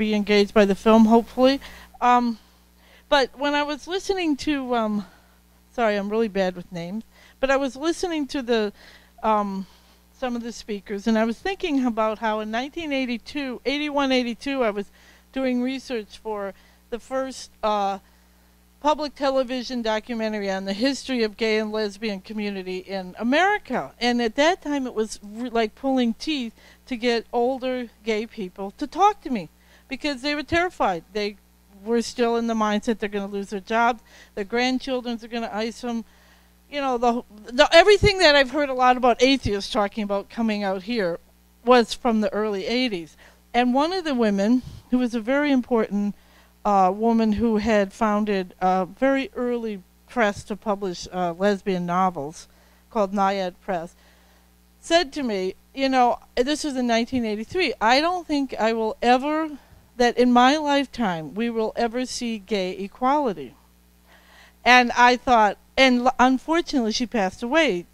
be engaged by the film, hopefully. Um, but when I was listening to, um, sorry, I'm really bad with names, but I was listening to the um, some of the speakers, and I was thinking about how in 1982, 81, 82, I was doing research for the first uh, public television documentary on the history of gay and lesbian community in America. And at that time, it was like pulling teeth to get older gay people to talk to me because they were terrified. They were still in the mindset they're going to lose their jobs, their grandchildren are going to ice them. You know, the, the everything that I've heard a lot about atheists talking about coming out here was from the early 80s. And one of the women, who was a very important uh, woman who had founded a very early press to publish uh, lesbian novels called Naiad Press, said to me, you know, this was in 1983, I don't think I will ever, that in my lifetime, we will ever see gay equality. And I thought, and unfortunately, she passed away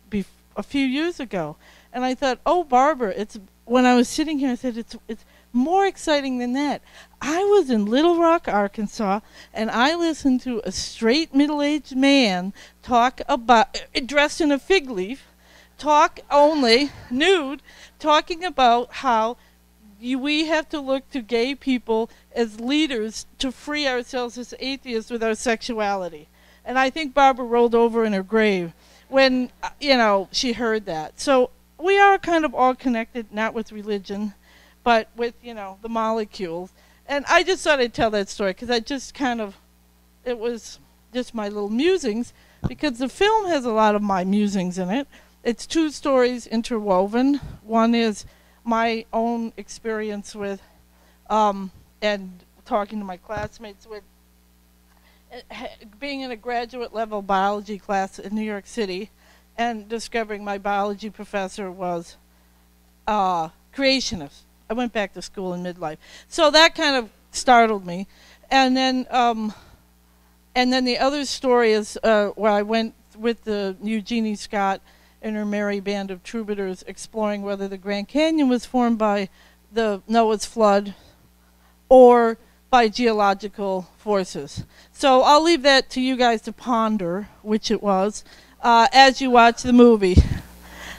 a few years ago. And I thought, oh, Barbara, it's when I was sitting here, I said, it's, it's more exciting than that. I was in Little Rock, Arkansas, and I listened to a straight middle aged man talk about, eh, dressed in a fig leaf, talk only, nude, talking about how we have to look to gay people as leaders to free ourselves as atheists with our sexuality. And I think Barbara rolled over in her grave when, you know, she heard that. So we are kind of all connected, not with religion, but with, you know, the molecules. And I just thought I'd tell that story because I just kind of, it was just my little musings because the film has a lot of my musings in it. It's two stories interwoven. One is my own experience with, um, and talking to my classmates with, being in a graduate level biology class in New York City and discovering my biology professor was uh, creationist. I went back to school in midlife. So that kind of startled me. And then, um, and then the other story is uh, where I went with the Eugenie Scott merry band of troubadours exploring whether the Grand Canyon was formed by the Noah's flood or by geological forces. So I'll leave that to you guys to ponder, which it was, uh, as you watch the movie.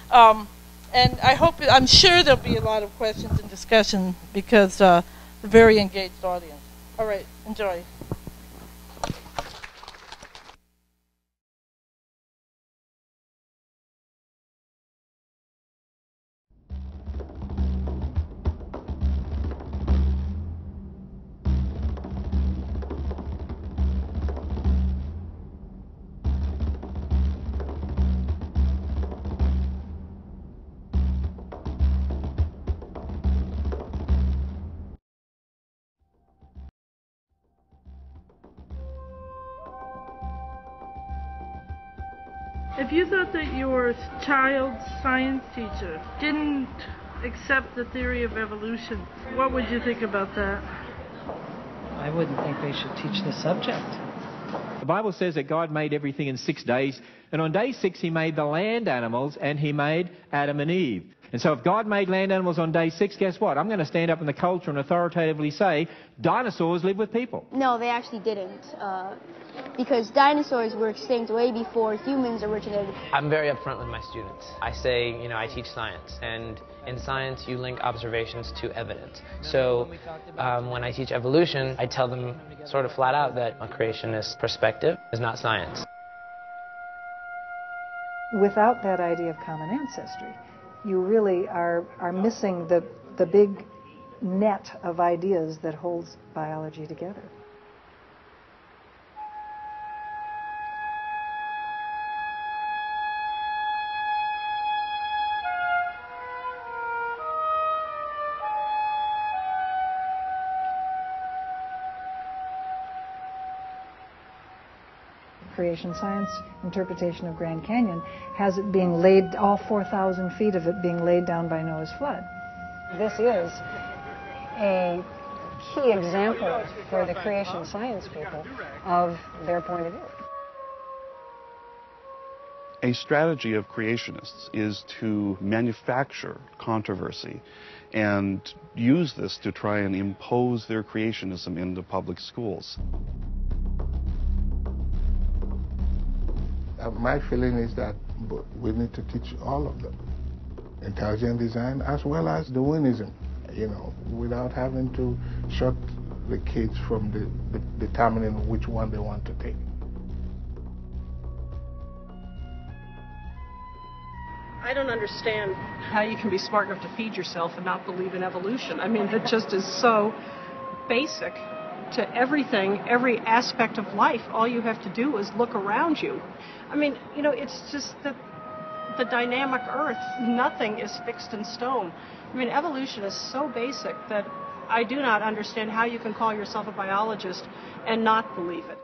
Um, and I hope, I'm sure there'll be a lot of questions and discussion because uh, a very engaged audience. All right, enjoy. Thought that your child's science teacher didn't accept the theory of evolution, what would you think about that? I wouldn't think they should teach the subject. The Bible says that God made everything in six days, and on day six he made the land animals and he made Adam and Eve. And so if God made land animals on day six, guess what? I'm going to stand up in the culture and authoritatively say dinosaurs live with people. No, they actually didn't. Uh, because dinosaurs were extinct way before humans originated. I'm very upfront with my students. I say, you know, I teach science, and in science you link observations to evidence. So um, when I teach evolution, I tell them sort of flat out that a creationist perspective is not science. Without that idea of common ancestry, you really are, are missing the, the big net of ideas that holds biology together. Creation science interpretation of Grand Canyon has it being laid, all 4,000 feet of it being laid down by Noah's flood. This is a key example for the creation science people of their point of view. A strategy of creationists is to manufacture controversy and use this to try and impose their creationism into public schools. My feeling is that we need to teach all of them intelligent design as well as Darwinism, you know, without having to shut the kids from the, the determining which one they want to take. I don't understand how you can be smart enough to feed yourself and not believe in evolution. I mean, that just is so basic to everything, every aspect of life. All you have to do is look around you. I mean, you know, it's just that the dynamic earth, nothing is fixed in stone. I mean, evolution is so basic that I do not understand how you can call yourself a biologist and not believe it.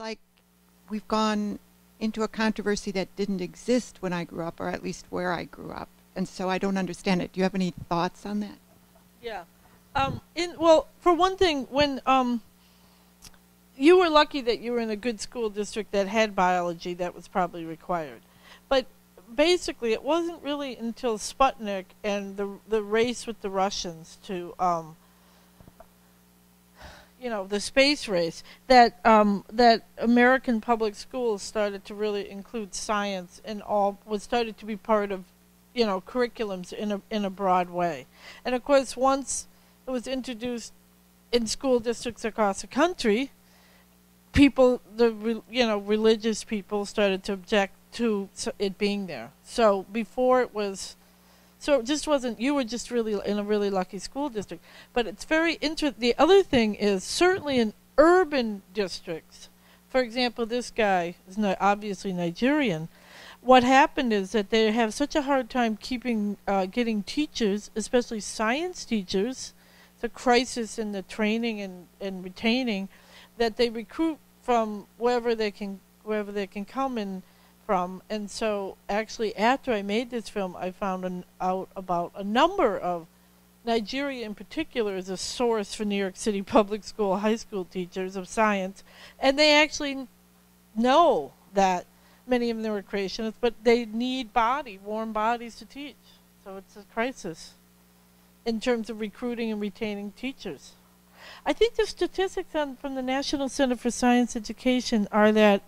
Like we've gone into a controversy that didn't exist when I grew up, or at least where I grew up. And so I don't understand it. Do you have any thoughts on that? Yeah. Um, in well, for one thing, when um, you were lucky that you were in a good school district that had biology, that was probably required. But basically, it wasn't really until Sputnik and the the race with the Russians to um, you know the space race that um, that American public schools started to really include science and all was started to be part of you know curriculums in a in a broad way, and of course once it was introduced in school districts across the country, people the you know religious people started to object to it being there. So before it was so it just wasn't, you were just really in a really lucky school district. But it's very interesting. The other thing is, certainly in urban districts, for example, this guy is not obviously Nigerian. What happened is that they have such a hard time keeping, uh, getting teachers, especially science teachers. the crisis in the training and, and retaining that they recruit from wherever they can, wherever they can come and from. And so, actually, after I made this film, I found an, out about a number of Nigeria, in particular, is a source for New York City public school, high school teachers of science, and they actually know that many of them are creationists, but they need body, warm bodies to teach. So it's a crisis in terms of recruiting and retaining teachers. I think the statistics on, from the National Center for Science Education are that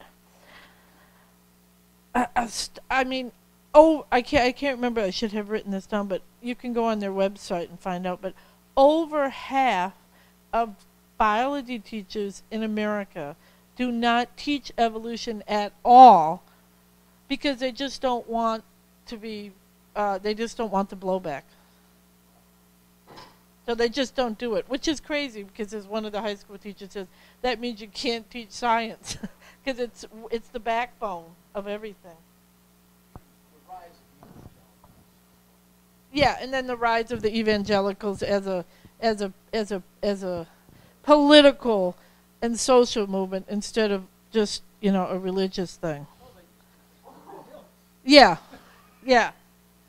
I, I mean, oh, I can't, I can't remember. I should have written this down, but you can go on their website and find out. But over half of biology teachers in America do not teach evolution at all because they just don't want to be, uh, they just don't want the blowback. So they just don't do it, which is crazy because as one of the high school teachers says, that means you can't teach science because it's it's the backbone of everything. Yeah, and then the rise of the evangelicals as a as a as a as a political and social movement instead of just you know a religious thing. Yeah, yeah,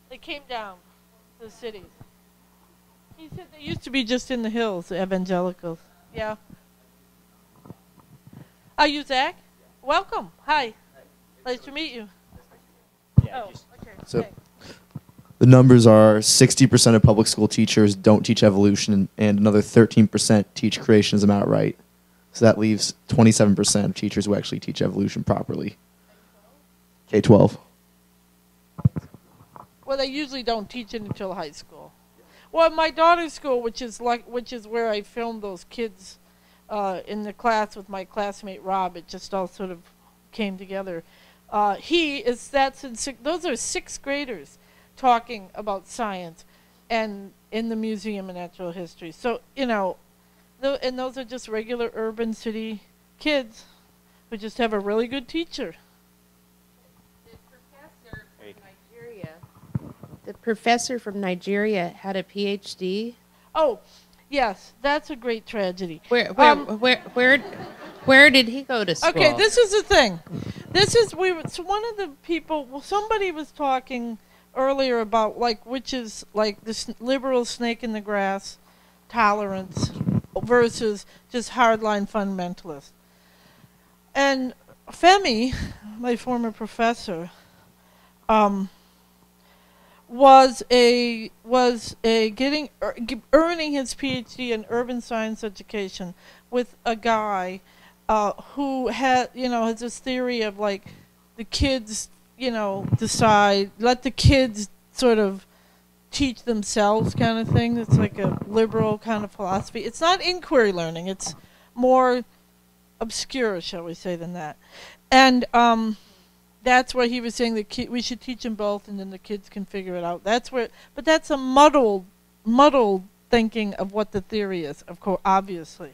they came down to the cities. He said they used to be just in the hills, the evangelicals. Yeah. Are you Zach? Welcome. Hi. Nice to meet you. Yeah, oh, okay. So the numbers are 60% of public school teachers don't teach evolution, and another 13% teach creationism outright. So that leaves 27% of teachers who actually teach evolution properly. K 12. Well, they usually don't teach it until high school. Well, my daughter's school, which is like, which is where I filmed those kids uh, in the class with my classmate Rob, it just all sort of came together. Uh, he is that's in six, those are sixth graders talking about science and in the Museum of Natural History. So you know, th- and those are just regular urban city kids who just have a really good teacher. The professor from Nigeria, the professor from Nigeria had a PhD. Oh, yes, that's a great tragedy. Where, where, um, where, where, Where did he go to school? Okay, this is the thing. This is we. So one of the people, well, somebody was talking earlier about like which is like this liberal snake in the grass tolerance versus just hardline fundamentalist. And Femi, my former professor, um, was a was a getting er, earning his PhD in urban science education with a guy uh, who had you know has this theory of like the kids you know decide let the kids sort of teach themselves kind of thing. It's like a liberal kind of philosophy. It's not inquiry learning. It's more obscure, shall we say, than that. And um, that's where he was saying that ki- we should teach them both, and then the kids can figure it out. That's where, but that's a muddled, muddled thinking of what the theory is, of course, obviously.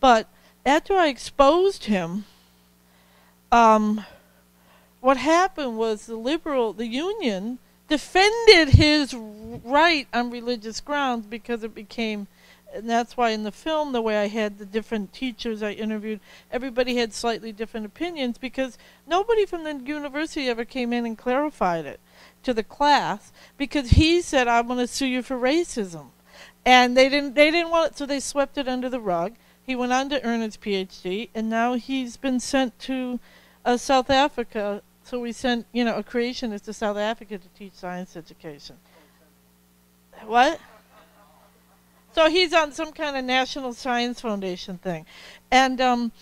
But after I exposed him, um, what happened was the liberal, the union, defended his right on religious grounds because it became and that's why in the film the way I had the different teachers I interviewed everybody had slightly different opinions because nobody from the university ever came in and clarified it to the class because he said I'm going to sue you for racism. And they didn't they didn't want it so they swept it under the rug he went on to earn his PhD and now he's been sent to uh, South Africa so we sent, you know, a creationist to South Africa to teach science education. What? So he's on some kind of National Science Foundation thing, and um,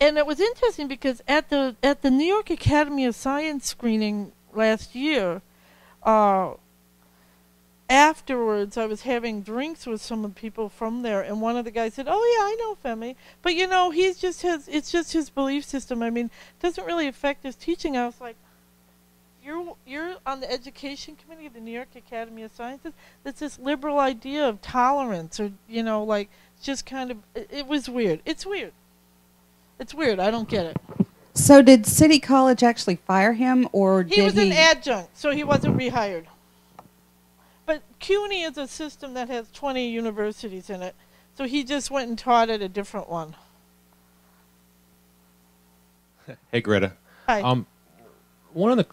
and it was interesting because at the at the New York Academy of Science screening last year, uh, afterwards I was having drinks with some of the people from there, and one of the guys said, "Oh yeah, I know Femi, but you know he's just his it's just his belief system. I mean, it doesn't really affect his teaching." I was like, "You're you're on the education committee of the New York Academy of Sciences. That's this liberal idea of tolerance, or you know, like just kind of it, it was weird. It's weird. It's weird. I don't get it." So did City College actually fire him, or He was he? an adjunct, so he wasn't rehired. But CUNY is a system that has 20 universities in it, so he just went and taught at a different one. Hey, Greta. Hi. Um, one of the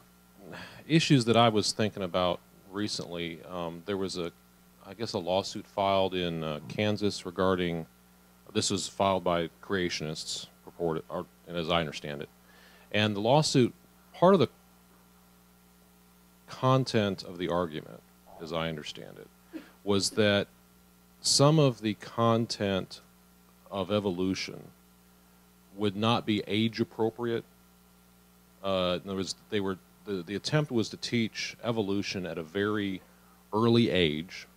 issues that I was thinking about recently, um, there was a, I guess, a lawsuit filed in uh, Kansas regarding. This was filed by creationists, purported, or, and as I understand it, and the lawsuit, part of the content of the argument, as I understand it, was that some of the content of evolution would not be age appropriate. Uh, in other words, they were the, the attempt was to teach evolution at a very early age,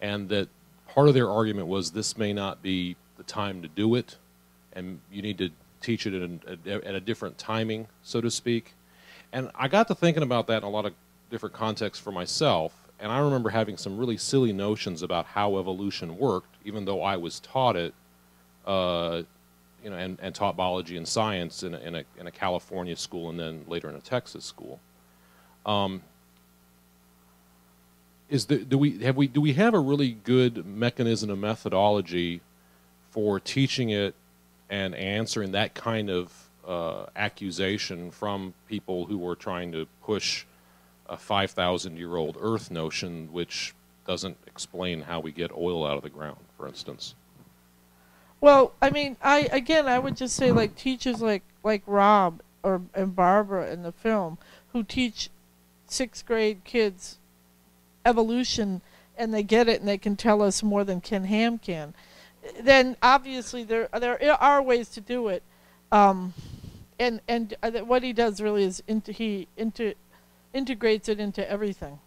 and that part of their argument was this may not be the time to do it, and you need to teach it at a, at a different timing, so to speak. And I got to thinking about that in a lot of different contexts for myself, and I remember having some really silly notions about how evolution worked, even though I was taught it, uh, you know, and, and taught biology and science in a, in, a, in a California school and then later in a Texas school. Um, is the, do we have we do we have a really good mechanism and methodology for teaching it and answering that kind of uh, accusation from people who are trying to push a 5,000 year old Earth notion, which doesn't explain how we get oil out of the ground, for instance. Well, I mean, I again, I would just say like teachers like like Rob or and Barbara in the film who teach sixth grade kids evolution and they get it and they can tell us more than Ken Ham can. Then obviously there there are ways to do it, um, and and uh, what he does really is into he into integrates it into everything,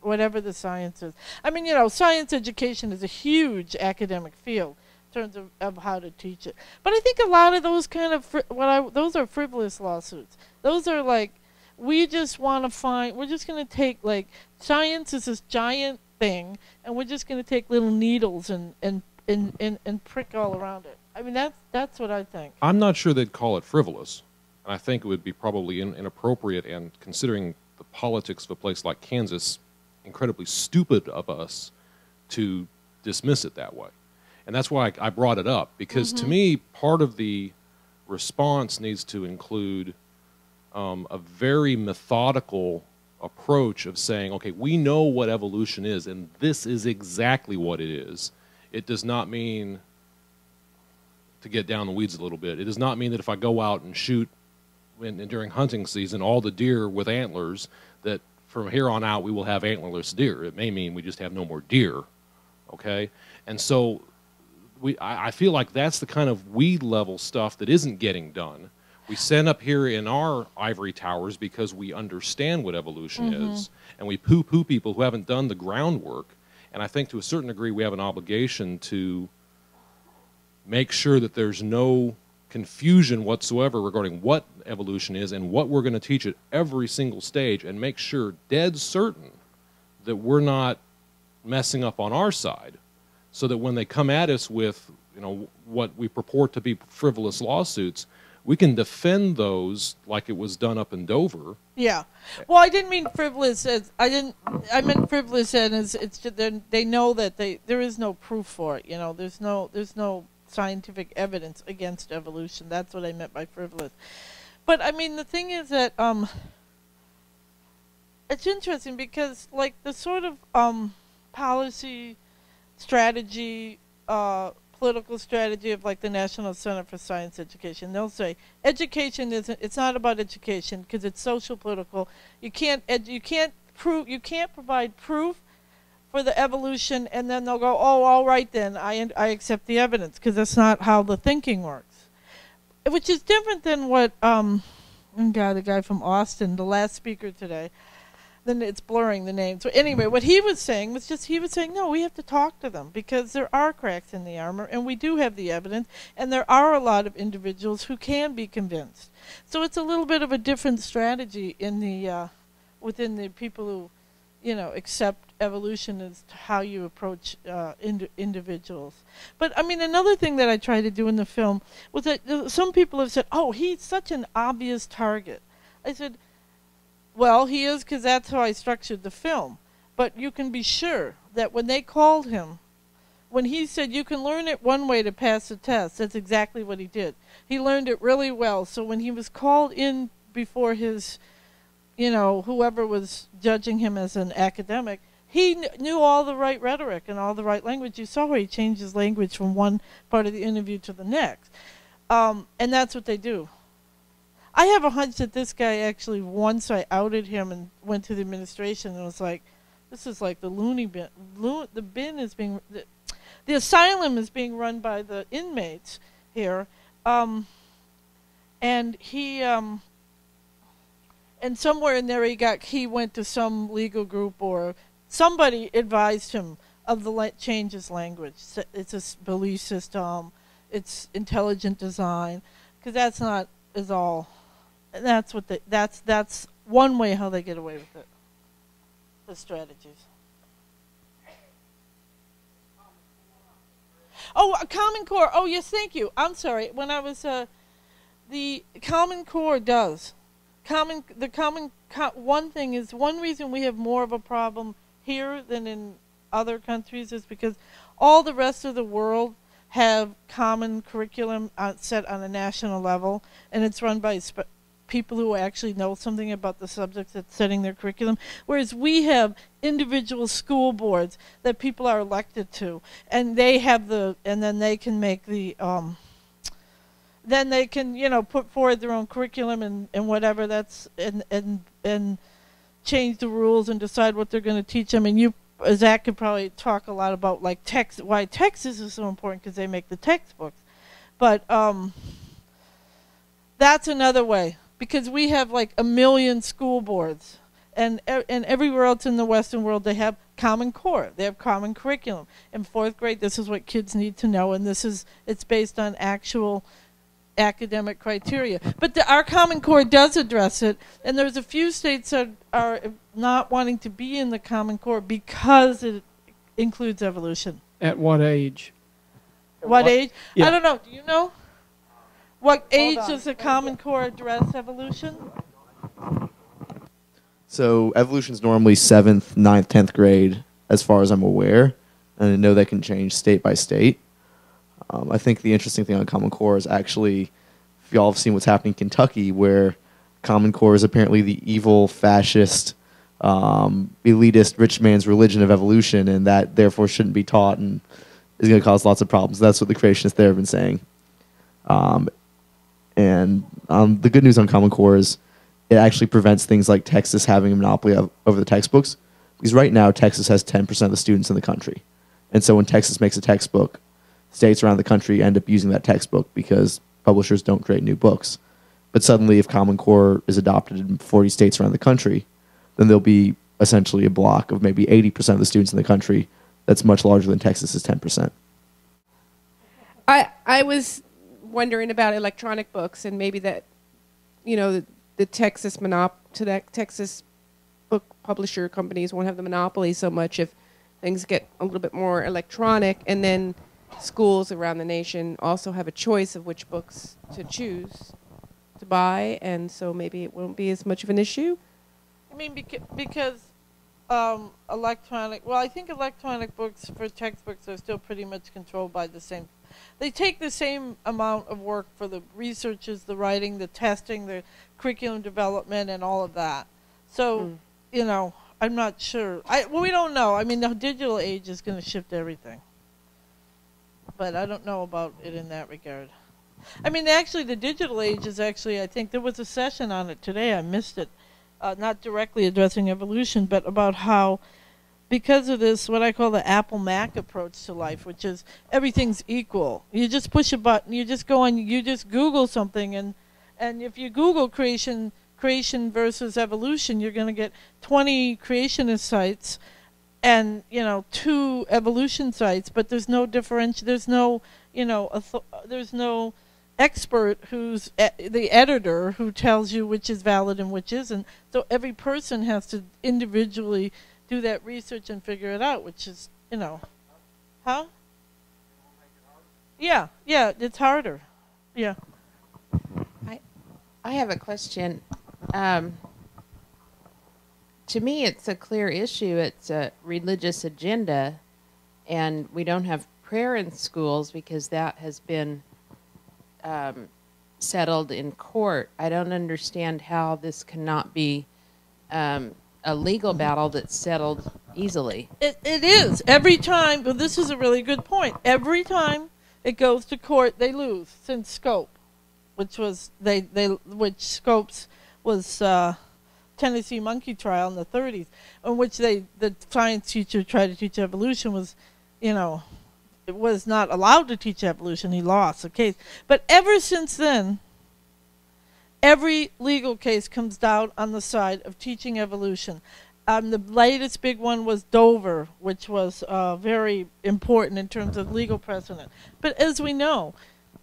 whatever the science is. I mean, you know, science education is a huge academic field in terms of, of how to teach it. But I think a lot of those kind of what I those are frivolous lawsuits. Those are like we just want to find. We're just going to take like science is this giant thing, and we're just going to take little needles and and, and and and prick all around it. I mean, that's that's what I think. I'm not sure they'd call it frivolous. And I think it would be probably in, inappropriate and considering politics of a place like Kansas, incredibly stupid of us to dismiss it that way. And that's why I, I brought it up because to Mhm. me, part of the response needs to include um, a very methodical approach of saying, okay, we know what evolution is, and this is exactly what it is. It does not mean, to get down the weeds a little bit, it does not mean that if I go out and shoot in, in- during hunting season all the deer with antlers, that from here on out we will have antlerless deer. It may mean we just have no more deer, okay? And so we, I, I feel like that's the kind of weed level stuff that isn't getting done. We stand up here in our ivory towers because we understand what evolution Mhm. is, and we poo poo people who haven't done the groundwork. And I think to a certain degree we have an obligation to make sure that there's no confusion whatsoever regarding what evolution is and what we're going to teach at every single stage, and make sure dead certain that we're not messing up on our side so that when they come at us with you know what we purport to be frivolous lawsuits we can defend those like it was done up in Dover Yeah. Well, I didn't mean frivolous as I didn't. I meant frivolous as it's they know that they there is no proof for it. You know, there's no there's no scientific evidence against evolution. That's what I meant by frivolous. But I mean, the thing is that um, it's interesting because like the sort of um policy strategy uh political strategy of like the National Center for Science Education. They'll say education isn't it's not about education because it's social political. You can't you can't prove you can't provide proof for the evolution and then they'll go, "Oh, all right then. I I accept the evidence" because that's not how the thinking works. Which is different than what um oh God, the guy from Austin, the last speaker today then it's blurring the names. So anyway, what he was saying was just he was saying, no, we have to talk to them because there are cracks in the armor, and we do have the evidence, and there are a lot of individuals who can be convinced. So it's a little bit of a different strategy in the uh, within the people who, you know, accept evolution as how you approach uh, ind- individuals. But I mean, another thing that I tried to do in the film was that uh, some people have said, oh, he's such an obvious target. I said. Well, he is because that's how I structured the film. But you can be sure that when they called him, when he said you can learn it one way to pass the test, that's exactly what he did. He learned it really well. So when he was called in before his, you know, whoever was judging him as an academic, he kn- knew all the right rhetoric and all the right language. You saw how he changed his language from one part of the interview to the next. Um, and that's what they do. I have a hunch that this guy actually once I outed him and went to the administration and was like, "This is like the loony bin. Lo- the bin is being the, the asylum is being run by the inmates here." Um, and he um, and somewhere in there he got he went to some legal group or somebody advised him of the changes language. It's a belief system. It's intelligent design because that's not is all that's what they, that's that's one way how they get away with it. The strategies. Oh, a Common Core. Oh, yes, thank you. I'm sorry. When I was uh, the Common Core does common the common co- one thing is one reason we have more of a problem here than in other countries is because all the rest of the world have common curriculum set on a national level and it's run by people who actually know something about the subjects that's setting their curriculum. Whereas we have individual school boards that people are elected to and they have the and then they can make the um, then they can you know put forward their own curriculum and, and whatever that's and and and change the rules and decide what they're going to teach them and you Zach could probably talk a lot about like text why Texas is so important because they make the textbooks. But um that's another way because we have like a million school boards. And and everywhere else in the western world they have common core they have common curriculum. In fourth grade this is what kids need to know and this is it's based on actual academic criteria. But the, our Common Core does address it, and there's a few states that are not wanting to be in the Common Core because it includes evolution. At what age? What, age? Yeah. I don't know. Do you know? What age on. does the Common Core address evolution? So evolution's normally seventh, ninth, tenth grade, as far as I'm aware, and I know that can change state by state. Um, I think the interesting thing on Common Core is actually, if y'all have seen what's happening in Kentucky, where Common Core is apparently the evil, fascist, um, elitist, rich man's religion of evolution, and that therefore shouldn't be taught and is going to cause lots of problems. That's what the creationists there have been saying. Um, and um, the good news on Common Core is it actually prevents things like Texas having a monopoly of, over the textbooks. Because right now, Texas has 10% of the students in the country. And so when Texas makes a textbook, states around the country end up using that textbook because publishers don't create new books. But suddenly, if Common Core is adopted in 40 states around the country, then there'll be essentially a block of maybe 80% of the students in the country that's much larger than Texas's 10%. I I was wondering about electronic books and maybe that, you know, the, the Texas monop to that Texas book publisher companies won't have the monopoly so much if things get a little bit more electronic, and then schools around the nation also have a choice of which books to choose to buy, and so maybe it won't be as much of an issue. I mean, beca- because um, electronic. Well, I think electronic books for textbooks are still pretty much controlled by the same. They take the same amount of work for the researches, the writing, the testing, the curriculum development, and all of that. So, Mm. you know, I'm not sure. I well, we don't know. I mean, the digital age is going to shift everything. But I don't know about it in that regard. I mean, actually, the digital age is actually. I think there was a session on it today. I missed it. Uh, not directly addressing evolution, but about how, because of this, what I call the Apple Mac approach to life, which is everything's equal. You just push a button. You just go on. You just Google something, and and if you Google creation creation versus evolution, you're going to get 20 creationist sites and you know two evolution sites but there's no differential there's no you know there's no expert who's e- the editor who tells you which is valid and which isn't. So every person has to individually do that research and figure it out which is you know huh? Yeah yeah it's harder. Yeah. I, I have a question. Um, to me, it's a clear issue. It's a religious agenda, and we don't have prayer in schools because that has been um, settled in court. I don't understand how this cannot be um, a legal battle that's settled easily. It, it is every time. But this is a really good point. Every time it goes to court, they lose. Since Scope, which was they they which Scopes was uh, Tennessee monkey trial in the 30s, in which they the science teacher tried to teach evolution was, you know, was not allowed to teach evolution. He lost the case. But ever since then, every legal case comes down on the side of teaching evolution. Um, the latest big one was Dover, which was uh, very important in terms of legal precedent. But as we know,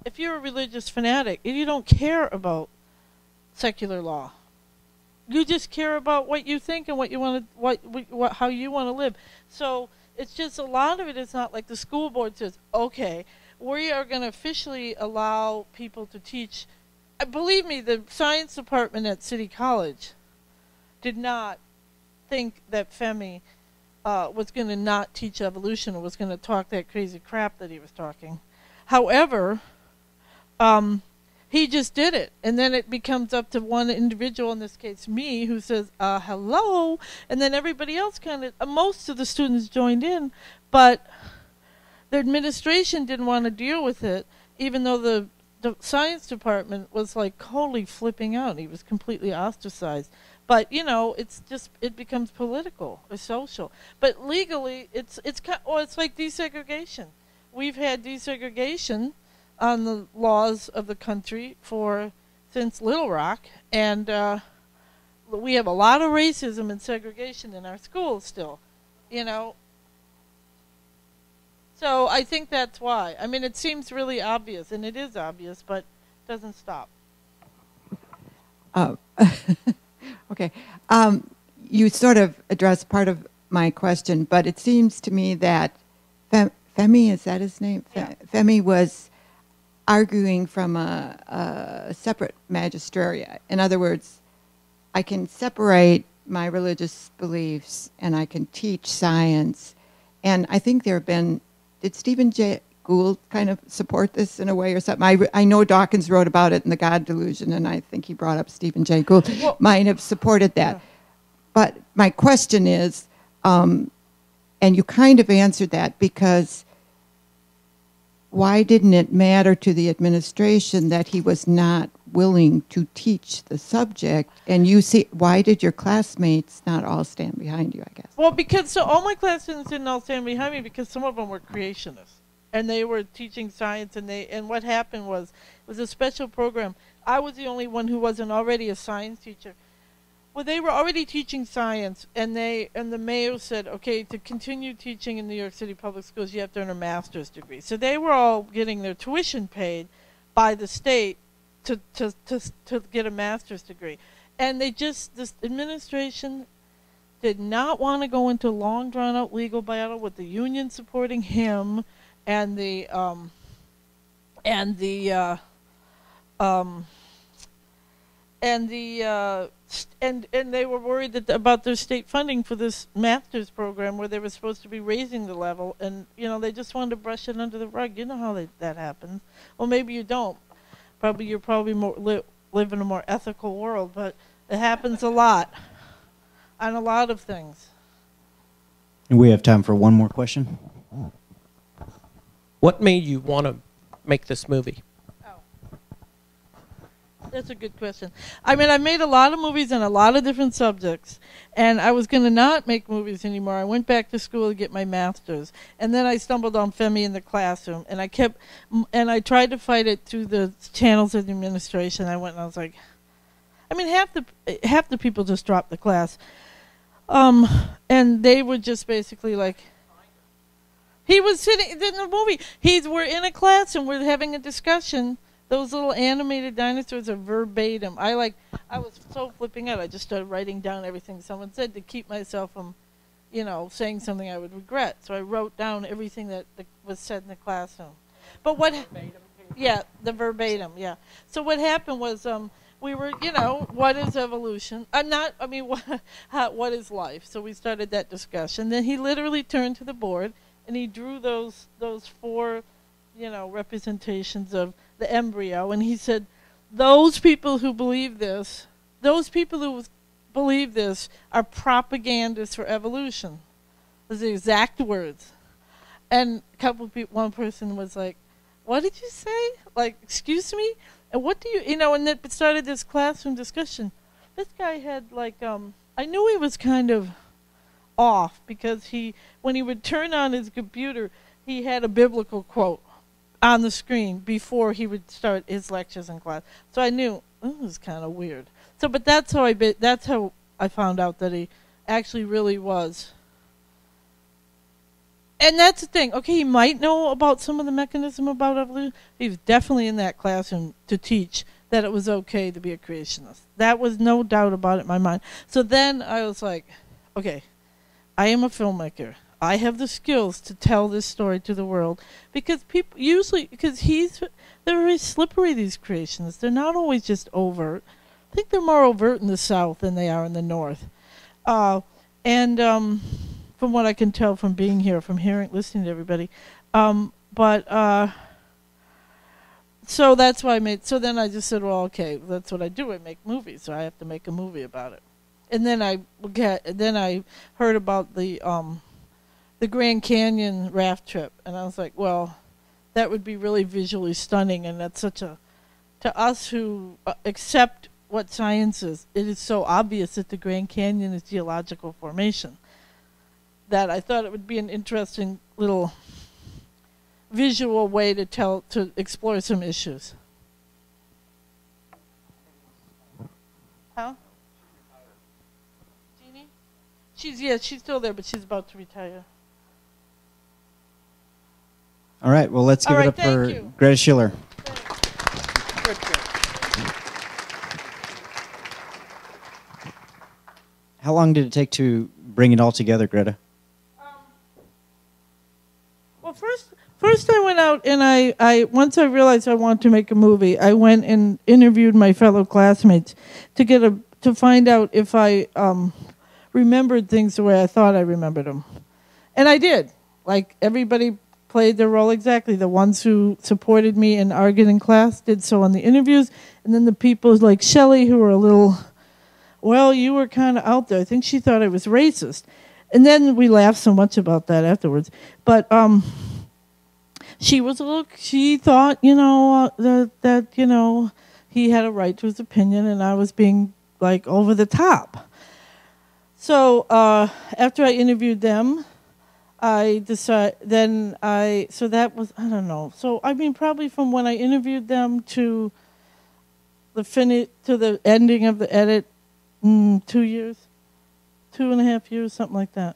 if you're a religious fanatic, you don't care about secular law. You just care about what you think and what you want to, what, what, how you want to live. So it's just a lot of it is not like the school board says, okay, we are going to officially allow people to teach. Uh, believe me, the science department at City College did not think that Femi uh, was going to not teach evolution or was going to talk that crazy crap that he was talking. However, um, he just did it, and then it becomes up to one individual, in this case me, who says uh, hello, and then everybody else kind of, uh, most of the students joined in, but the administration didn't want to deal with it, even though the the science department was like totally flipping out. He was completely ostracized. But you know, it's just it becomes political or social. But legally, it's it's kind well, it's like desegregation. We've had desegregation on the laws of the country for since Little Rock, and uh, we have a lot of racism and segregation in our schools still. You know. So I think that's why. I mean, it seems really obvious, and it is obvious, but it doesn't stop. Uh, okay. Um, you sort of addressed part of my question, but it seems to me that Fem- Femi, is that his name? Fe- Femi was arguing from a, a separate magisteria. In other words, I can separate my religious beliefs and I can teach science. And I think there have been, did Stephen Jay Gould kind of support this in a way or something? I, I know Dawkins wrote about it in The God Delusion, and I think he brought up Stephen Jay Gould. Well- might have supported that. But my question is, um, and you kind of answered that because why didn't it matter to the administration that he was not willing to teach the subject? And you see, why did your classmates not all stand behind you? I guess. Well, because so all my class students didn't all stand behind me because some of them were creationists, and they were teaching science, and they and what happened was it was a special program. I was the only one who wasn't already a science teacher. Well, they were already teaching science, and they and the mayor said, okay, to continue teaching in New York City public schools, you have to earn a master's degree. So they were all getting their tuition paid by the state to to to to get a master's degree, and they just this administration did not want to go into a long drawn out legal battle with the union supporting him and the um and the uh um and the uh st- and and they were worried that about their state funding for this master's program where they were supposed to be raising the level and you know they just wanted to brush it under the rug you know how they, that happens well maybe you don't probably you're probably more li- live in a more ethical world but it happens a lot on a lot of things And we have time for one more question. What made you want to make this movie? That's a good question. I mean, I made a lot of movies on a lot of different subjects, and I was going to not make movies anymore. I went back to school to get my master's, and then I stumbled on Femi in the classroom, and I kept, and I tried to fight it through the channels of the administration. I went and I was like, I mean, half the half the people just dropped the class, um, and they were just basically like. He was sitting in the movie. He's we're in a class and we're having a discussion. Those little animated dinosaurs are verbatim. I like. I was so flipping out. I just started writing down everything someone said to keep myself from, you know, saying something I would regret. So I wrote down everything that the, was said in the classroom. But what? Yeah, the verbatim. Yeah. So what happened was, um, we were, you know, what is evolution? I'm not. I mean, what, how, what is life? So we started that discussion. Then he literally turned to the board and he drew those those four, you know, representations of the embryo, and he said, those people who believe this, those people who believe this are propagandists for evolution. Those the exact words. And a couple people, one person was like, "What did you say? Like, excuse me? And what do you, you know?" And it started this classroom discussion. This guy had like, um, I knew he was kind of off because he, when he would turn on his computer, he had a biblical quote on the screen before he would start his lectures in class. So I knew "Oh, this is kind of weird. So, but that's how I be, that's how I found out that he actually really was. And that's the thing. Okay, he might know about some of the mechanism about evolution. He was definitely in that classroom to teach that it was okay to be a creationist. That was no doubt about it in my mind. So then I was like, okay, I am a filmmaker. I have the skills to tell this story to the world because people usually because he's they're very slippery these creations. They're not always just overt. I think they're more overt in the south than they are in the north. Uh, and um, from what I can tell from being here, from hearing, listening to everybody, um, but uh, so that's why I made. So then I just said, well, okay, that's what I do. I make movies, so I have to make a movie about it. And then I get, then I heard about the um, the Grand Canyon raft trip, and I was like, well, that would be really visually stunning, and that's such a to us who uh, accept what science is. It is so obvious that the Grand Canyon is geological formation that I thought it would be an interesting little visual way to tell to explore some issues. How? Genie? She's yeah, she's still there, but she's about to retire. All right. Well, let's give right, it up for you. Greta Schiller. How long did it take to bring it all together, Greta? Well, first, first I went out and I, I once I realized I wanted to make a movie, I went and interviewed my fellow classmates to get a to find out if I um, remembered things the way I thought I remembered them, and I did. Like everybody played their role exactly. The ones who supported me and argued in class did so on the interviews, and then the people like Shelley who were a little, well, you were kind of out there. I think she thought I was racist, and then we laughed so much about that afterwards. But um, she was a little. She thought, you know, uh, that that you know, he had a right to his opinion, and I was being like over the top. So uh, after I interviewed them, I decided. Then I so that was I don't know. So I mean, probably from when I interviewed them to the finish to the ending of the edit, mm, two years, two and a half years, something like that.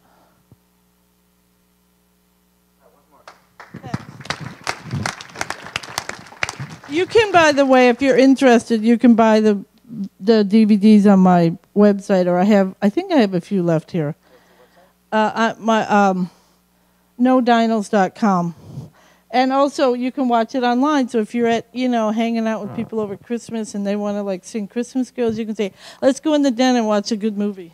You can, by the way, if you're interested, you can buy the the DVDs on my website, or I have. I think I have a few left here. Uh, I, my um, nodinos.com. And also, you can watch it online. So if you're at, you know, hanging out with oh. people over Christmas and they want to like sing Christmas carols, you can say, "Let's go in the den and watch a good movie."